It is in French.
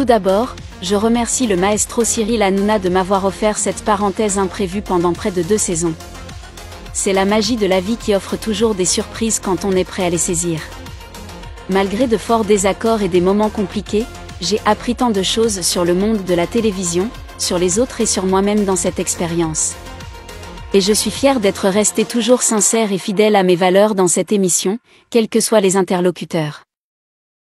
Tout d'abord, je remercie le maestro Cyril Hanouna de m'avoir offert cette parenthèse imprévue pendant près de deux saisons. C'est la magie de la vie qui offre toujours des surprises quand on est prêt à les saisir. Malgré de forts désaccords et des moments compliqués, j'ai appris tant de choses sur le monde de la télévision, sur les autres et sur moi-même dans cette expérience. Et je suis fier d'être resté toujours sincère et fidèle à mes valeurs dans cette émission, quels que soient les interlocuteurs.